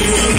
you.